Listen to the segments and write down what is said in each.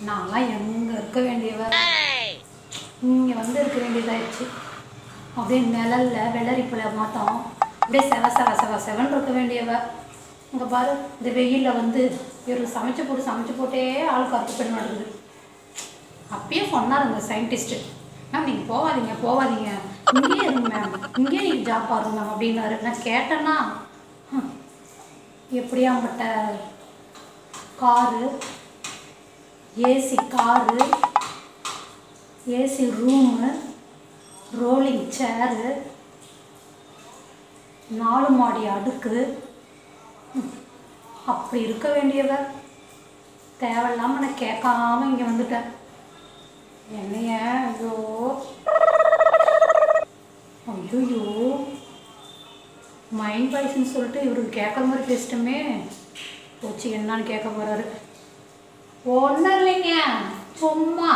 நான்லாம் எங்கே இருக்க வேண்டியவ? இங்கே வந்து இருக்க வேண்டியதாயிடுச்சு. அப்படியே நிழல்ல வெள்ளரிப்புல மாத்தம். அப்படியே செவ செவ செவ செவன் இருக்க வேண்டியவ. இங்கே பாரு இந்த வெயிலில் வந்து இவர் சமைச்சு போட்டு சமைச்சு போட்டே ஆள் கருத்து பெண் நடக்குது அப்பயே சொன்னார் அந்த சயின்டிஸ்ட்டு மேம் நீங்கள் போகாதீங்க போகாதீங்க இங்கேயே இருங்க மேம் இங்கேயே நீங்கள் ஜாப் பாருங்க மேம் அப்படின்னாரு. நான் கேட்டேன்னா ஹம், எப்படியாப்பட்ட car AC car AC room rolling chair நாலு மாடி அடுக்கு. அப்படி இருக்க வேண்டியவ. தேவையில்லாமல் நான் கேட்காம இங்கே வந்துட்டேன் என்னைய ஐயோ. ஐயோ மைண்ட் வாய்ஸ்னு சொல்லிட்டு இவருக்கு கேட்குற மாதிரி பேசிட்டோமே. போச்சு என்னான்னு கேட்க போகிறாரு ஒன்றும் இல்லைங்க சும்மா.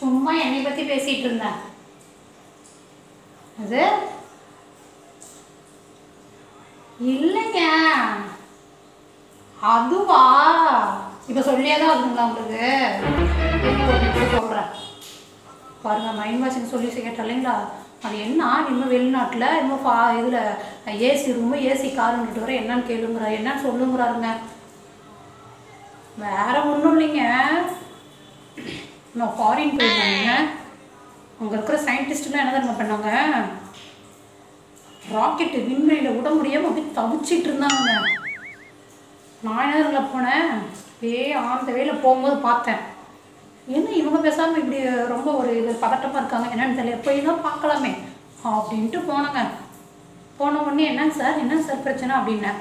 சும்மா என்னை பற்றி பேசிகிட்டு இருந்தேன் அது? இல்லைங்க. அதுவா? இப்போ சொல்லியே தான் இருக்குங்களா உங்களுக்கு சொல்கிறேன் பாருங்க மைண்ட் வாஷிங் சொல்லி கேட்டேன் இல்லைங்களா? அது என்ன? இன்னும் வெளிநாட்டில் இன்னும் ஃபா இதில் ஏசி ரூமு ஏசி காருன்னுட்டு வர என்னன்னு கேளுங்கிறா. என்னன்னு சொல்லுங்கிறாருங்க. வேற ஒன்றும் இல்லைங்க. நான் ஃபாரின் போயிருந்தேங்க அங்கே இருக்கிற சயின்டிஸ்ட்லாம் என்ன தெரியுமா பண்ணாங்க? ராக்கெட்டு விண்வெளியில் விட முடியாமல் அப்படியே தவிச்சிட்டு இருந்தாங்க. நான் என்ன போனேன். ஏ ஆந்த வேல போகும்போது பார்த்தேன். என்ன இவங்க பேசாமல் இப்படி ரொம்ப ஒரு இது பதட்டமாக இருக்காங்க? என்னன்னு தெரியல. போய் தான் பார்க்கலாமே அப்படின்ட்டு போனேங்க. போன உடனே என்னங்க சார்? என்ன சார் பிரச்சனை? அப்படின்னேன்.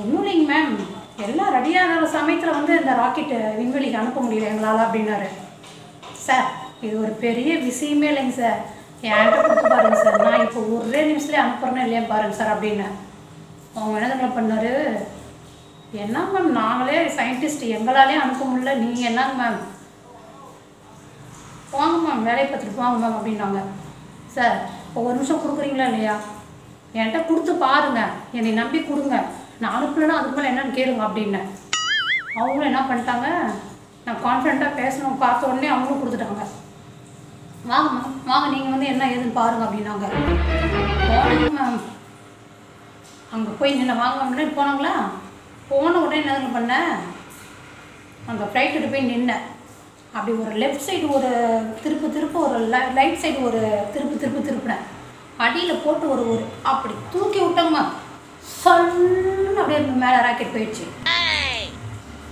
ஒன்றும் இல்லைங்க மேம். எல்லாம் ரெடியான சமயத்தில் வந்து இந்த ராக்கெட்டு விண்வெளிக்கு அனுப்ப முடியல எங்களால் அப்படின்னாரு. சார் இது ஒரு பெரிய விஷயமே இல்லைங்க சார் என்கிட்ட கொடுத்து பாருங்க சார் நான் இப்போ ஒரே நிமிஷத்துலேயே அனுப்புறேன்னு இல்லையா பாருங்க சார் அப்படின்னு. அவங்க என்ன பண்ணார் பண்ணாரு? என்ன மேம் நாங்களே சயின்டிஸ்ட் எங்களாலே அனுப்ப முடியல. நீங்கள் என்னங்க மேம் வாங்க மேம் வேலையை பார்த்துட்டு வாங்க மேம் அப்படின்னாங்க. சார் இப்போ ஒரு நிமிஷம் கொடுக்குறீங்களா இல்லையா? என்கிட்ட கொடுத்து பாருங்க. என்னை நம்பி கொடுங்க. நான் அனுப்பலைன்னா அதுக்கு மேலே என்னன்னு கேளுங்க அப்படின்னேன் அவங்களும் என்ன பண்ணிட்டாங்க? நான் கான்ஃபிடண்ட்டாக பேசணும் பார்த்த உடனே அவங்களும் கொடுத்துட்டாங்க. வாங்க மேம் வாங்க நீங்கள் வந்து என்ன ஏதுன்னு பாருங்க அப்படின்னாங்க. போனாங்க மேம் அங்கே போய் நின்று வாங்க முன்னாடி போனாங்களா? போன உடனே என்ன பண்ணேன் அந்த ஃப்ளைட்டு போய் நின்னேன் அப்படி ஒரு லெஃப்ட் சைடு ஒரு திருப்பு திருப்பு ஒரு லைட் சைடு ஒரு திருப்பு திருப்பு திருப்பினேன் அடியில் போட்டு ஒரு ஒரு அப்படி தூக்கி விட்டோம்மா சன்னு அப்படியே மேலே ராக்கெட் போயிடுச்சு.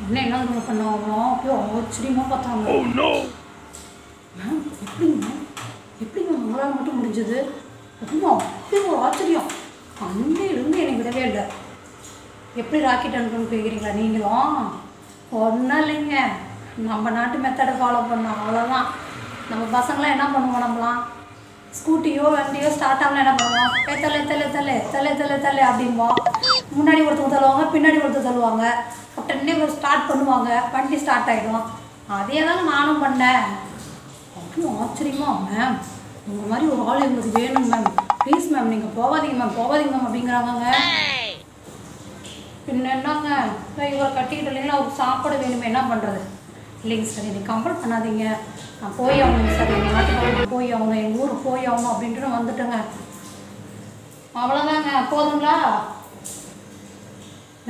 உடனே என்ன தெரியுமா பண்ணாங்க? அப்படியே ஆச்சரியமாக பார்த்தாங்க. மேம் எப்படிங்க எப்படிங்க உங்களால் மட்டும் முடிஞ்சது? அப்படின்னா அப்படி ஒரு ஆச்சரியம். அன்னையிலேருந்து எனக்கு விடவே இல்லை. எப்படி ராக்கெட் அனுப்பணும்னு கேட்குறீங்களா நீங்களும் ஒன்றும் இல்லைங்க. நம்ம நாட்டு மெத்தடை ஃபாலோ பண்ணோம். அவ்வளோதான் நம்ம பசங்களாம் என்ன பண்ணுவோம் நம்மலாம்? ஸ்கூட்டியோ வண்டியோ ஸ்டார்ட் ஆகலாம் என்ன பண்ணுவோம்? ஏ தலை தலை தலை தலை தலை தலை அப்படிம்போம் முன்னாடி ஒருத்தவங்க தள்ளுவாங்க பின்னாடி ஒருத்தர் தள்ளுவாங்க. உடனே ஒரு ஸ்டார்ட் பண்ணுவாங்க. வண்டி ஸ்டார்ட் ஆகிடும் அதே தான் நானும் பண்ணேன். அவ்வளோ ஆச்சரியமா மேம் உங்கள் மாதிரி ஒரு ஆள் எங்களுக்கு வேணும் மேம். ப்ளீஸ் மேம் நீங்கள் போகாதீங்க மேம் போகாதீங்க மேம் அப்படிங்கிறாங்க பின்ன என்னங்க? இவரை கட்டிக்கிட்டு இல்லைங்களா அவருக்கு சாப்பாடு வேணுமே என்ன பண்ணுறது இல்லைங்க சார் என்னை கம்பல் பண்ணாதீங்க. நான் போய் ஆகணும் சார் எங்கள் நாட்டுக்கு போய் ஆகணும் போய் ஆகும் அப்படின்ட்டு நான் வந்துட்டேங்க. அவ்வளோதாங்க போதுங்களா?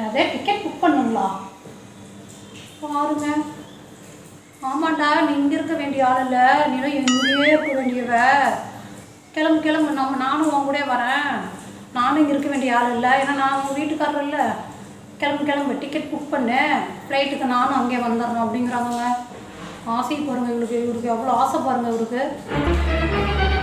அதே டிக்கெட் புக் பண்ணுங்களா பாருங்க. ஆமாண்டா நீ இங்கே இருக்க வேண்டிய ஆள் இல்லை. நீனும் எங்கேயே இருக்க வேண்டியவ. கிளம்பு கிளம்பு. நம்ம நானும் உன் கூட வரேன். நானும் இங்கே இருக்க வேண்டிய ஆள் இல்லை. ஏன்னா நான் உங்கள் வீட்டுக்காரர் இல்லை. கிளம்பு கிளம்பு. டிக்கெட் புக் பண்ணு. ஃப்ளைட்டுக்கு நானும் அங்கே வந்துடணும் அப்படிங்கிறாங்க ஆசை பாருங்க இவருக்கு இவருக்கு எவ்வளோ ஆசை பாருங்கள் இவருக்கு.